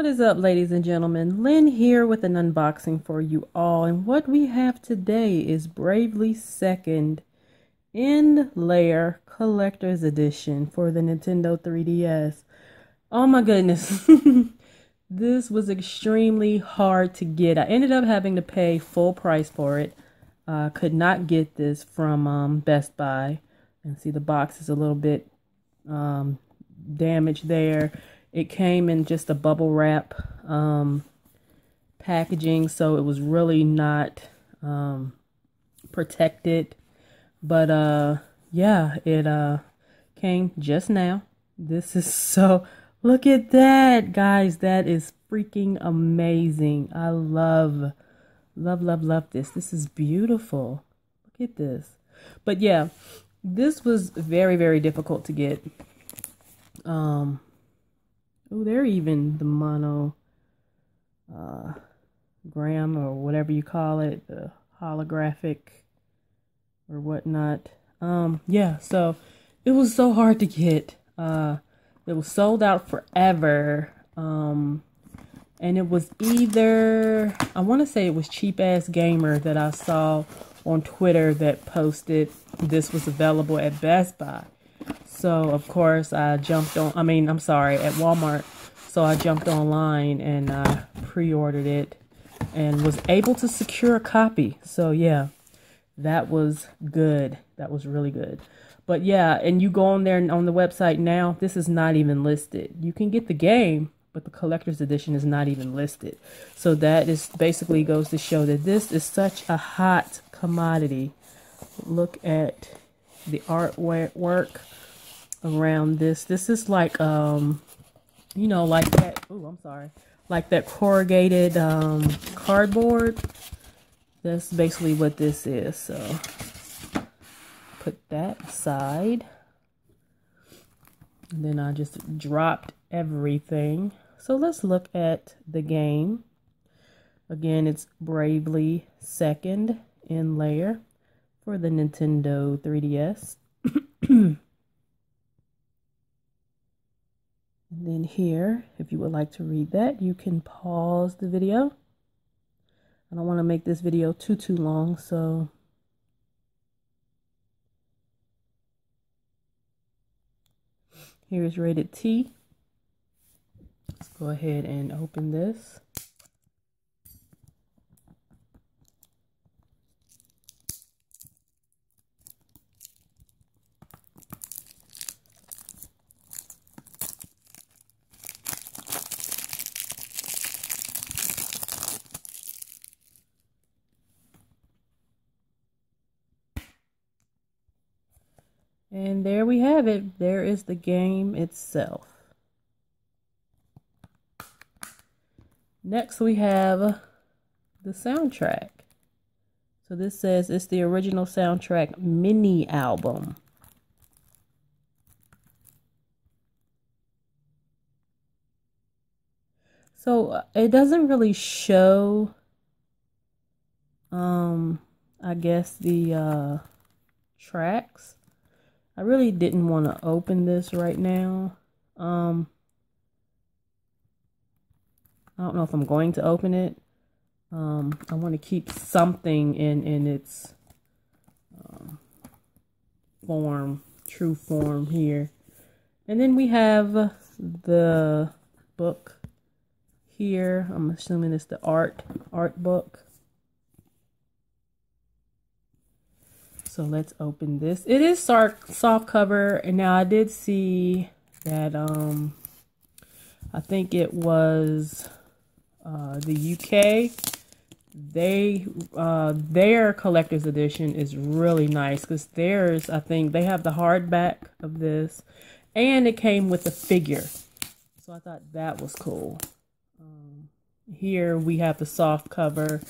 What is up, ladies and gentlemen? Lynn here with an unboxing for you all. And what we have today is Bravely Second End Layer Collector's Edition for the Nintendo 3DS. Oh my goodness. this was extremely hard to get. I ended up having to pay full price for it. I uh, could not get this from um, Best Buy. And see the box is a little bit um, damaged there it came in just a bubble wrap um, packaging, so it was really not um, protected. But uh, yeah, it uh, came just now. This is so, look at that, guys. That is freaking amazing. I love, love, love, love this. This is beautiful. Look at this. But yeah, this was very, very difficult to get. Um, Oh, they're even the mono uh, gram or whatever you call it, the holographic or whatnot. Um, yeah, so it was so hard to get. Uh, it was sold out forever. Um, and it was either I want to say it was cheap ass gamer that I saw on Twitter that posted this was available at Best Buy. So, of course, I jumped on, I mean, I'm sorry, at Walmart. So I jumped online and uh, pre-ordered it and was able to secure a copy. So yeah, that was good. That was really good. But yeah, and you go on there on the website now, this is not even listed. You can get the game, but the collector's edition is not even listed. So that is basically goes to show that this is such a hot commodity. Look at the artwork around this. This is like, um, you know, like that. Oh, I'm sorry. Like that corrugated um, cardboard. That's basically what this is. So put that aside. And then I just dropped everything. So let's look at the game. Again, it's Bravely Second End Layer for the Nintendo 3DS. And then here, if you would like to read that, you can pause the video. I don't want to make this video too, too long, so here is rated T. Let's go ahead and open this. And there we have it. There is the game itself. Next we have the soundtrack. So this says it's the original soundtrack mini album. So uh, it doesn't really show um I guess the uh tracks I really didn't want to open this right now. Um, I don't know if I'm going to open it. Um, I want to keep something in, in its um, form, true form here. And then we have the book here. I'm assuming it's the art, art book. So let's open this. It is soft cover. And now I did see that, um, I think it was uh, the UK. They, uh, their collector's edition is really nice because theirs, I think, they have the hardback of this. And it came with a figure. So I thought that was cool. Um, here we have the soft cover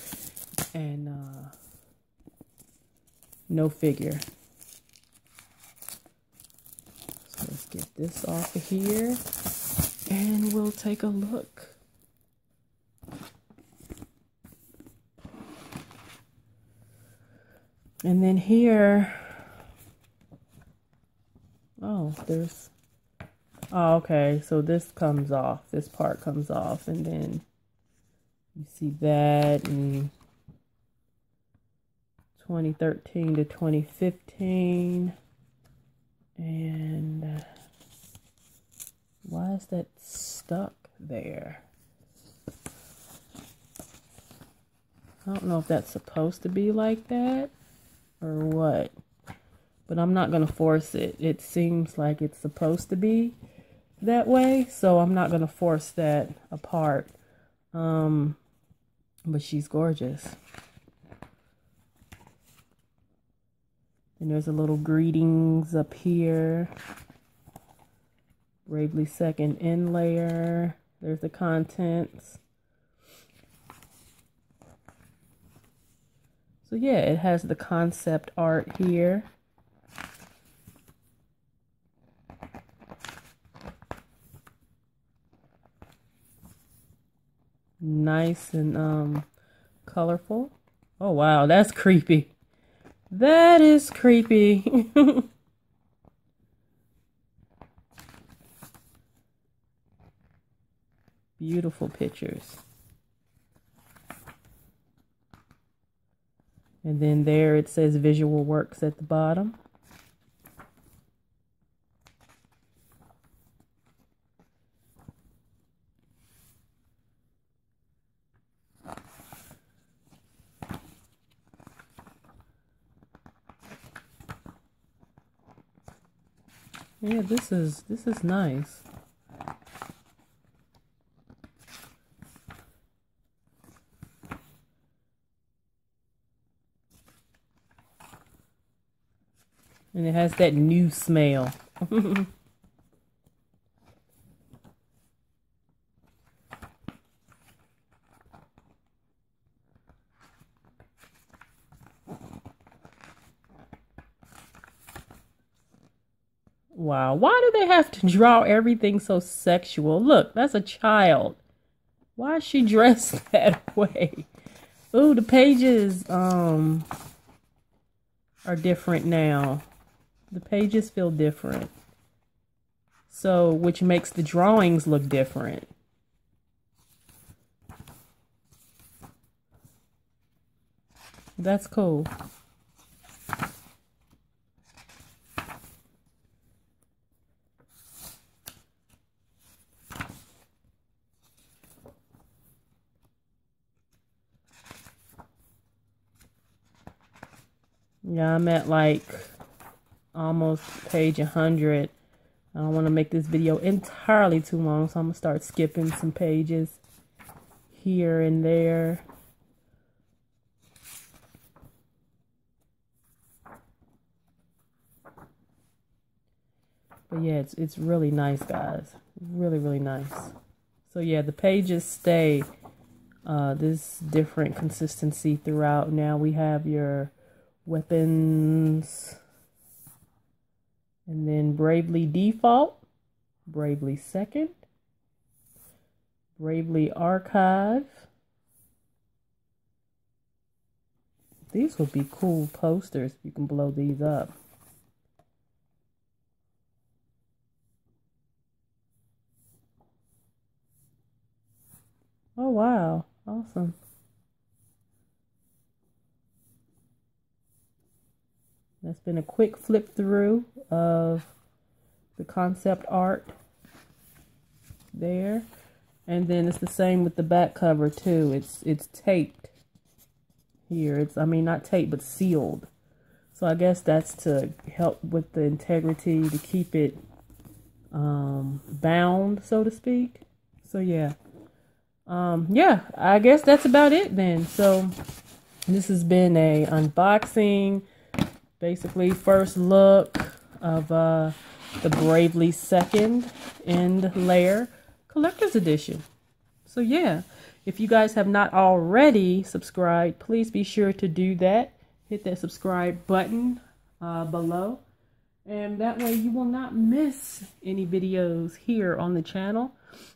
and uh, no figure. So let's get this off of here and we'll take a look. And then here, oh, there's Oh, okay. So this comes off. This part comes off. And then you see that in 2013 to 2015. And uh, why is that stuck there? I don't know if that's supposed to be like that or what. But I'm not going to force it. It seems like it's supposed to be that way. So I'm not going to force that apart. Um, but she's gorgeous. And there's a little greetings up here. Bravely second End Layer. There's the contents. So yeah, it has the concept art here. Nice and um colorful. Oh wow, that's creepy. That is creepy. Beautiful pictures. And then there it says visual works at the bottom. Yeah, this is this is nice. And it has that new smell. Wow, why do they have to draw everything so sexual? Look, that's a child. Why is she dressed that way? Ooh, the pages um are different now the pages feel different. So, which makes the drawings look different. That's cool. Yeah, I'm at like almost page 100. I don't want to make this video entirely too long, so I'm going to start skipping some pages here and there. But yeah, it's, it's really nice, guys. Really, really nice. So yeah, the pages stay uh, this different consistency throughout. Now we have your weapons and then Bravely Default, Bravely Second, Bravely Archive. These would be cool posters. You can blow these up. Oh, wow. Awesome. That's been a quick flip through of the concept art there. And then it's the same with the back cover too. It's it's taped here. It's I mean not taped but sealed. So I guess that's to help with the integrity to keep it um, bound, so to speak. So yeah. Um, yeah, I guess that's about it then. So this has been a unboxing basically first look of uh, the Bravely Second End Layer Collector's Edition. So yeah, if you guys have not already subscribed, please be sure to do that. Hit that subscribe button uh, below. And that way you will not miss any videos here on the channel.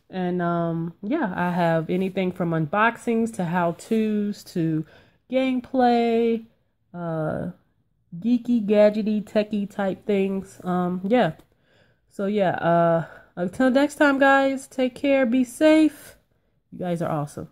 And um, yeah, I have anything from unboxings to how-tos to gameplay, uh, geeky, gadgety, techie type things. Um, yeah. So yeah, uh, Until next time, guys, take care, be safe. You guys are awesome.